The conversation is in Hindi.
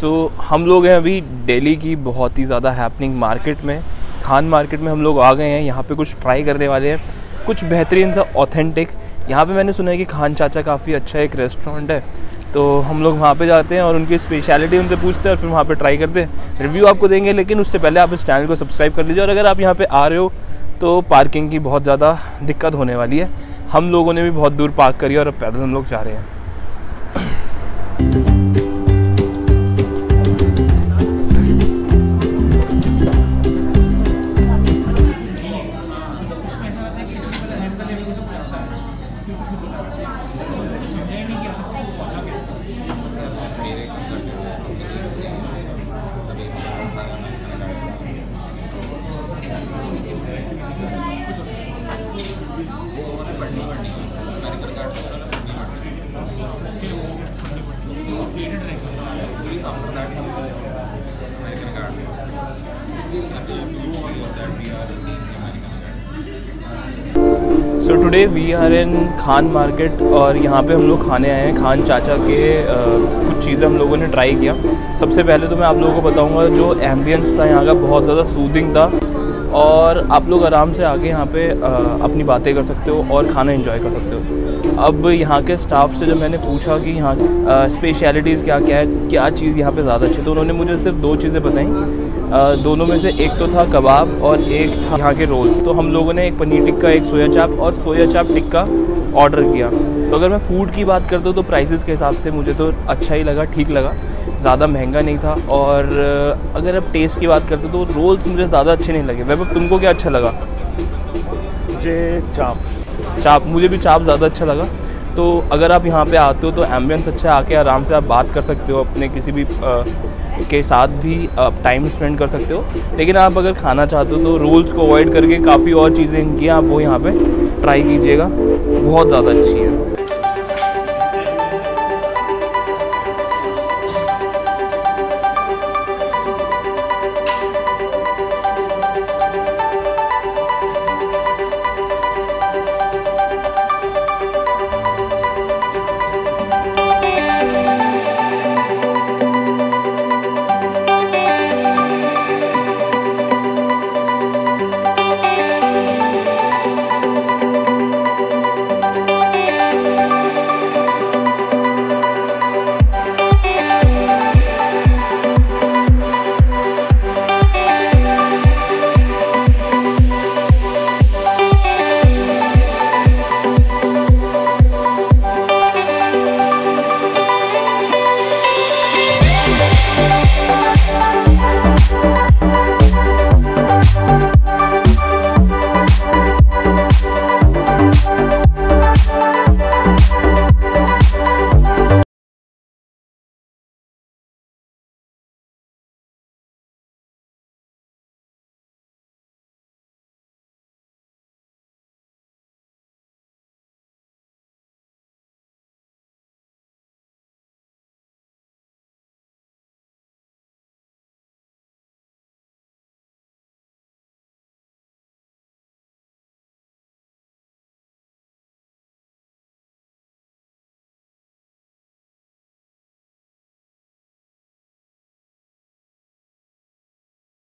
सो so, हम लोग हैं अभी दिल्ली की बहुत ही ज़्यादा हैपनिंग मार्केट में। खान मार्केट में हम लोग आ गए हैं यहाँ पे कुछ ट्राई करने वाले हैं। कुछ बेहतरीन सा ऑथेंटिक यहाँ पे मैंने सुना है कि खान चाचा काफ़ी अच्छा एक रेस्टोरेंट है। तो हम लोग वहाँ पे जाते हैं और उनकी स्पेशलिटी उनसे पूछते हैं और फिर वहाँ पे ट्राई करते हैं। रिव्यू आपको देंगे लेकिन उससे पहले आप इस चैनल को सब्सक्राइब कर लीजिए। और अगर आप यहाँ पर आ रहे हो तो पार्किंग की बहुत ज़्यादा दिक्कत होने वाली है। हम लोगों ने भी बहुत दूर पार्क करी और अब पैदल हम लोग जा रहे हैं। Thank you. So today we are in Khan Market और यहाँ पे हम लोग खाने आए हैं। खान चाचा के आ, कुछ चीज़ें हम लोगों ने ट्राई किया। सबसे पहले तो मैं आप लोगों को बताऊँगा जो एम्बियंस था यहाँ का बहुत ज़्यादा सूदिंग था। और आप लोग आराम से आके यहाँ पे अपनी बातें कर सकते हो और खाना एंजॉय कर सकते हो। अब यहाँ के स्टाफ से जब मैंने पूछा कि यहाँ स्पेशलिटीज़ क्या क्या है क्या चीज़ यहाँ पे ज़्यादा अच्छी तो उन्होंने मुझे सिर्फ़ दो चीज़ें बताई। दोनों में से एक तो था कबाब और एक था यहाँ के रोल्स तो हम लोगों ने एक पनीर टिक्का, एक सोया चाप और सोया चाप टिक्का ऑर्डर किया। तो अगर मैं फ़ूड की बात करता हूँ तो प्राइसेस के हिसाब से मुझे तो अच्छा ही लगा, ठीक लगा। ज़्यादा महँगा नहीं था और अगर आप टेस्ट की बात करते तो रोल्स मुझे ज़्यादा अच्छे नहीं लगे। वैभव तुमको क्या अच्छा लगा? मुझे चाप। चाप मुझे भी चाप ज़्यादा अच्छा लगा। तो अगर आप यहाँ पे आते हो तो एम्बियंस अच्छा आके आराम से आप बात कर सकते हो अपने किसी भी आ, के साथ भी आप टाइम स्पेंड कर सकते हो। लेकिन आप अगर खाना चाहते हो तो रूल्स को अवॉइड करके काफ़ी और चीज़ें इनकी आप वो यहाँ पे ट्राई कीजिएगा। बहुत ज़्यादा अच्छी है।